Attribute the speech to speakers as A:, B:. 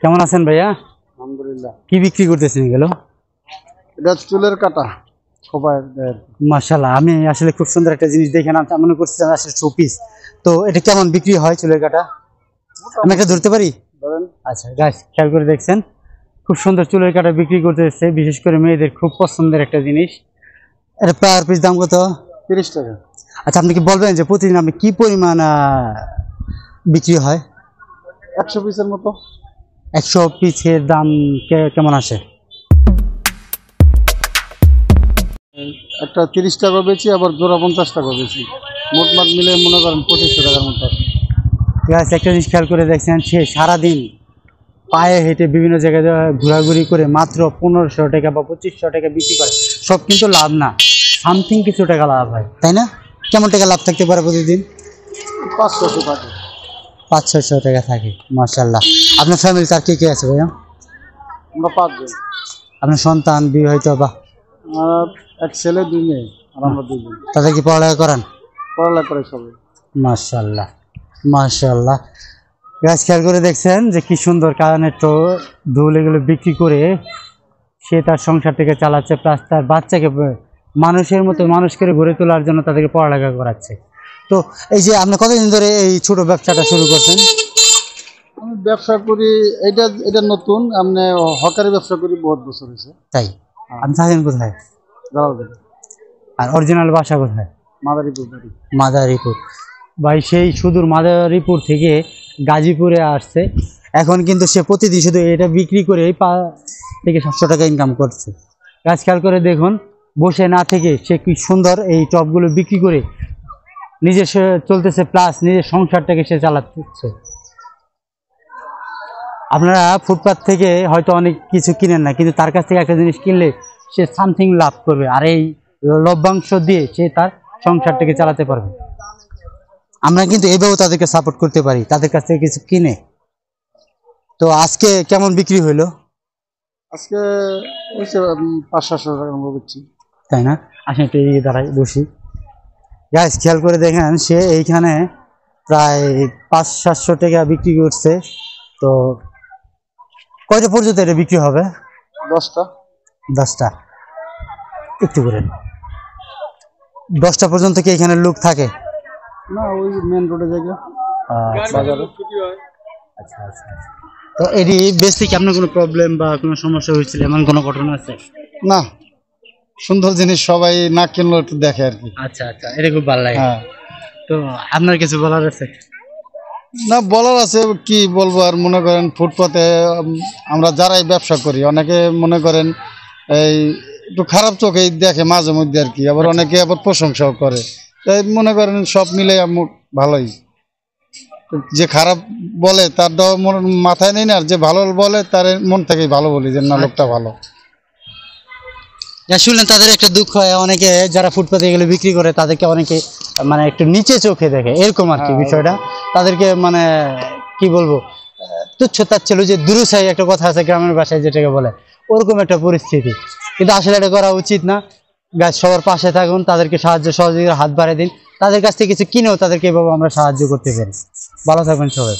A: কেমন আছেন ভাইয়া?
B: আলহামদুলিল্লাহ।
A: কি বিক্রি করতেছেন এগুলো?
B: এটা চুলের কাটা সবাই
A: মাশাল্লাহ আমি আসলে খুব সুন্দর একটা জিনিস দেখে নাম মনে করছিলাম আসলে শোপিস তো এটা কেমন বিক্রি হয় চুলের কাটা? আমি একটা ধরতে পারি? আচ্ছা গাছ খেয়াল করে দেখছেন। খুব সুন্দর চুলের কাটা বিক্রি করতে এসছে বিশেষ করে মেয়েদের খুব পছন্দের একটা জিনিস। এটা পার পিস দাম কত?
B: তিরিশ টাকা।
A: আচ্ছা আপনি কি বলবেন যে প্রতিদিন আপনি কি পরিমাণ বিক্রি হয়?
B: একশো পিসের মতো।
A: একশো পিসের দাম কেমন আসে?
B: একটা তিরিশ টাকা বেশি আবার জোড়া পঞ্চাশ টাকা বেশি মোটমাট মিলে মনে করেন পঁচিশশো টাকার মতো আসে।
A: গাছ একটা জিনিস খেয়াল করে দেখছেন সে সারাদিন পায়ে হেঁটে বিভিন্ন জায়গায় ঘোরাঘুরি করে মাত্র পনেরোশো টাকা বা পঁচিশশো টাকা বিক্রি করে সব কিন্তু লাভ না। সামথিং কিছু টাকা লাভ হয় তাই না? কেমন টাকা লাভ থাকতে পারে প্রতিদিন?
B: পাঁচ ছশো টাকা।
A: পাঁচ ছশো টাকা থাকে মার্শাল্লাহ আপনার ফ্যামিলিতে আর কে কে আছে ভাইয়া?
B: আমরা পাঁচজন।
A: আপনার সন্তান বিবাহিত বা?
B: এক ছেলে দুই মেয়ে আর আমরা দুজন
A: তাদের কি পড়ালেখা করান?
B: পড়ালেখা করে সবাই।
A: মার্শাল্লাহ মার্শাল্লাহ গাছ খেয়াল করে দেখছেন যে কি সুন্দর কারণে তো ধুল এগুলো বিক্রি করে সে তার সংসারটাকে চালাচ্ছে প্লাস তার বাচ্চাকে মানুষের মতো মানুষ করে গড়ে তোলার জন্য তাদেরকে পড়ালেখা করাচ্ছে। তো এই যে আপনি কতদিন ধরে এই ছোট ব্যবসাটা শুরু করছেন?
B: আমি ব্যবসা করি এটা এটা নতুন আমি হকারি ব্যবসা করি বহুত বছর হয়েছে।
A: তাই? আপনি থাকেন কোথায়? আর অরিজিনাল বাসা কোথায়?
B: মাদারীপুর
A: মাদারীপুর। ভাই সেই সুদূর মাদারীপুর থেকে গাজীপুরে আসছে। এখন কিন্তু সে প্রতিদিন শুধু এটা বিক্রি করে পা থেকে সাতশো টাকা ইনকাম করছে। গাছ খেয়াল করে দেখুন বসে না থেকে সে কি সুন্দর এই টপগুলো বিক্রি করে নিজে সে চলতেছে প্লাস নিজের সংসারটাকে সে চালাচ্ছে। আপনারা ফুটপাথ থেকে হয়তো অনেক কিছু কিনেন না কিন্তু তার কাছ থেকে একটা জিনিস কিনলে সে সামথিং লাভ করবে আর এই লভ্যাংশ দিয়ে সে তার সংসারটাকে চালাতে পারবে। আমরা কিন্তু এভাবেও তাদেরকে সাপোর্ট করতে পারি তাদের কাছ থেকে কিছু কিনে। তো আজকে কেমন বিক্রি হইল?
B: আজকে উম, পাঁচ সাতশো টাকা বেচছি
A: তাই না? আসেন একটু এদিকে দাঁড়াই বসি। গাইস খেয়াল করে দেখেন সে এইখানে প্রায় পাঁচ সাতশো টাকা বিক্রি করছে। তো কয়টা পর্যন্ত এটা বিক্রি হবে?
B: দশটা।
A: দশটা। একটু করেন দশটা পর্যন্ত কি এখানে লোক থাকে?
B: না ওই মেন রোডে জায়গা।
A: আচ্ছা আচ্ছা আচ্ছা আচ্ছা। তো এটি বেসতে কি আপনার কোনো প্রবলেম বা কোনো সমস্যা হয়েছিল? এমন কোনো ঘটনা আছে?
B: না সুন্দর জিনিস সবাই না কিনলেও একটু দেখে আর কি।
A: আচ্ছা আচ্ছা এটা খুব ভালো লাগে।
B: হ্যাঁ।
A: তো আপনার কিছু বলার আছে?
B: না বলার আছে কি বলব আর মনে করেন ফুটপাতে আমরা যারাই ব্যবসা করি অনেকে মনে করেন এই একটু খারাপ চোখে দেখে মাঝে মধ্যে আর কি আবার অনেকে আবার প্রশংসাও করে। তাই মনে করেন সব মিলে আমার ভালোই। যে খারাপ বলে তার মাথায় নেই না আর যে ভালো বলে তার মন থেকেই ভালো বলি যে না লোকটা ভালো।
A: যা শুনলেন তাদের একটা দুঃখ হয় অনেকে যারা ফুটপাতে এগুলো বিক্রি করে তাদেরকে অনেকে মানে একটু নিচে চোখে দেখে এরকম আর কি
B: হ্যাঁ,
A: বিষয়টা। তাদেরকে মানে কি বলব তুচ্ছ তাচ্ছিল যে দুরুসাই একটা কথা আছে গ্রামের ভাষায় যেটাকে বলে ওরকম একটা পরিস্থিতি। কিন্তু আসলে এটা করা উচিত না। গাছ সবার পাশে থাকুন তাদেরকে সাহায্য সহযোগিতার হাত বাড়িয়ে দিন। তাদের কাছ থেকে কিছু কিনেও তাদেরকে এভাবে আমরা সাহায্য করতে পারি। ভালো থাকবেন সবাই।